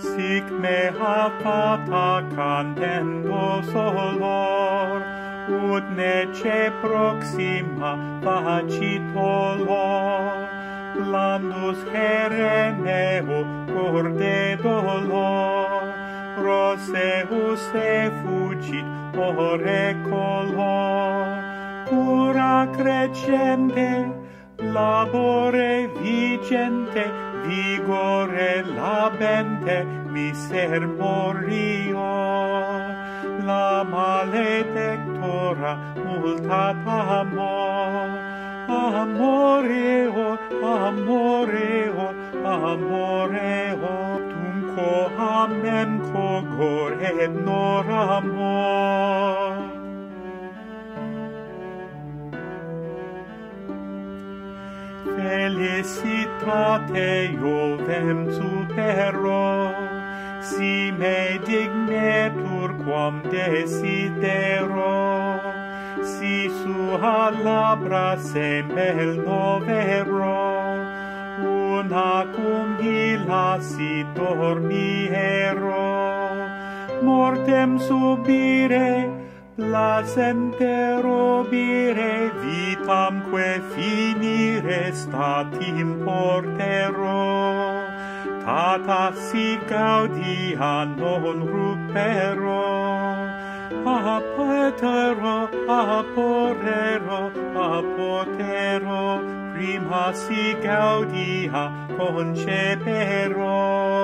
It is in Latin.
sic me affata cantendo solor, ut nece proxima facitolor, blandus hereneo corde dolor, proseus se fugit ore color, pura crescente, labore vigente vigore labente miser morio la maledectora multa amor amoreo amoreo amoreo tunco amem cogore noramor felicitate iovem supero, si me dignetur quam desidero, si sua labra semel novero, una cum illa si dormiero, mortem subire, placentero bire vitamque fini restat in portero tata si gaudia non rupero. A petero a porero a potero. Prima si gaudia concepero.